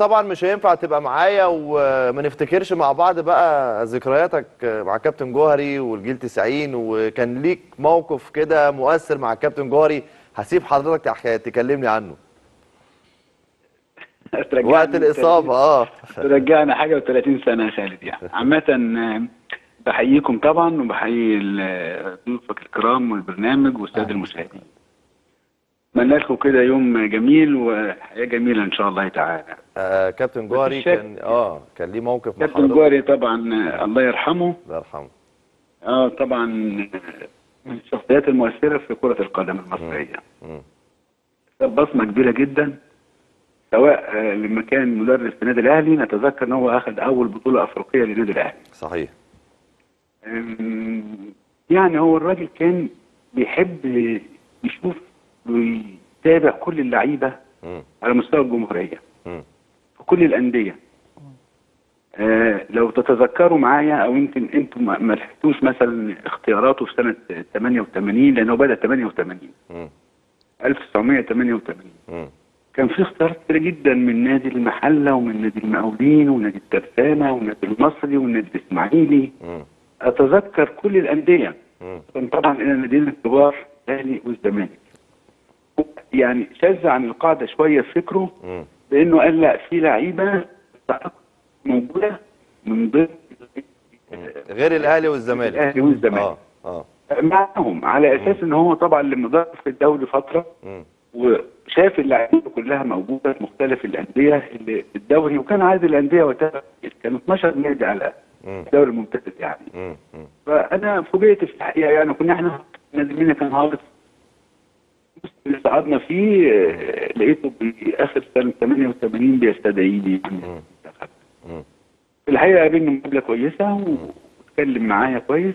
طبعا مش هينفع تبقى معايا وما نفتكرش مع بعض بقى ذكرياتك مع كابتن جوهري والجيل 90 وكان ليك موقف كده مؤثر مع كابتن جوهري هسيب حضرتك تكلمني عنه. وقت الإصابة آه. ترجعنا حاجة و30 سنة يا خالد يعني. عامة آه، بحييكم طبعا وبحيي ضيوفك الكرام والبرنامج والسادة المشاهدين. اتمنى لكم كده يوم جميل وحياة جميلة إن شاء الله تعالى. آه، كابتن جوهري. كان آه كان ليه موقف مع كابتن جوهري طبعا الله يرحمه. الله يرحمه. آه طبعا من الشخصيات المؤثرة في كرة القدم المصرية. مم. ساب بصمة كبيرة جدا. سواء آه، لما كان مدرب في النادي الأهلي نتذكر إن هو أخذ أول بطولة أفريقية للنادي الأهلي. صحيح. يعني هو الراجل كان بيحب يشوف ويتابع كل اللعيبة. على مستوى الجمهورية. في كل الأندية آه لو تتذكروا معايا أو يمكن أنتم ما لحقتوش مثلا اختياراته في سنة 88 لأنه بدأ 88 مم. 1988 مم. كان في اختيارات كتير جدا من نادي المحلة ومن نادي المقاولين ونادي الترسانة والنادي المصري والنادي الإسماعيلي. أتذكر كل الأندية. كان طبعا إلى الناديين الكبار الأهلي والزمالك يعني شذ عن القاعدة شوية في فكره مم. لأنه قال لا في لعيبة موجودة من ضمن غير الأهلي والزمالك الأهلي والزمالك آه آه معاهم على أساس إن هو طبعا لما ضرب في الدوري فترة. وشاف اللعيبة كلها موجودة في مختلف الأندية اللي في الدوري وكان عدد الأندية وقتها كانوا 12 نادي على. الدوري الممتاز يعني. فأنا فوجئت في الحقيقة يعني كنا إحنا نازلين كان هابط اللي صعدنا فيه آه، لقيته باخر سنة 88 بيستدعيني. في الحقيقة قابلني مقابلة كويسة واتكلم معايا كويس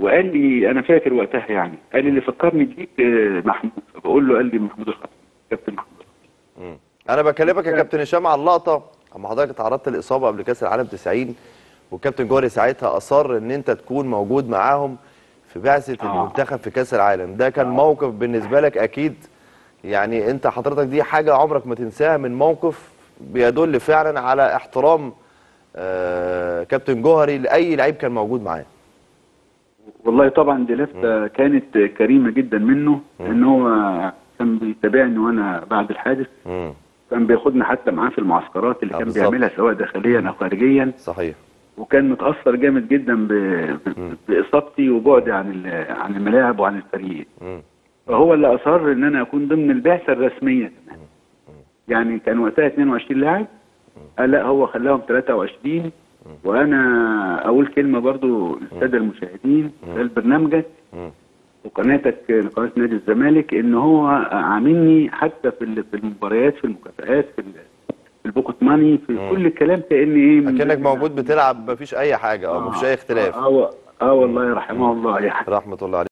وقال لي أنا فاكر وقتها يعني قال لي اللي فكرني بيك آه، محمود. فبقول له قال لي محمود الخطيب كابتن محمود. أنا بكلمك يا كابتن هشام على اللقطة أما حضرتك اتعرضت لإصابة قبل كأس العالم 90 والكابتن جوهري ساعتها أصر إن أنت تكون موجود معاهم. في بعثة آه. المنتخب في كأس العالم. ده كان موقف بالنسبة لك أكيد. يعني أنت حضرتك دي حاجة عمرك ما تنساها من موقف بيدل فعلا على احترام آه كابتن جوهري لأي لعيب كان موجود معاه. والله طبعا دي لفته كانت كريمة جدا منه إن هو كان بيتابعني وأنا بعد الحادث. مم. كان بياخدنا حتى معاه في المعسكرات اللي آه، كان بالظبط. بيعملها سواء داخليا أو خارجيا. صحيح. وكان متأثر جامد جدا. بإصابتي وبعدي عن ال... عن الملاعب وعن الفريق. فهو اللي أصر إن أنا أكون ضمن البعثة الرسمية. كمان يعني كان وقتها 22 لاعب. قال لا هو خلاهم 23 وأنا أقول كلمة برضو للسادة المشاهدين خلال برنامجك. وقناتك قناه نادي الزمالك إن هو عاملني حتى في في المباريات في المكافآت في البوكت ماني في مم. كل الكلام كان إيه ضمن- موجود بتلعب مفيش أي حاجة آه مفيش أي اختلاف. آه, آه, آه والله يرحمه الله يعني. رحمة الله عليه.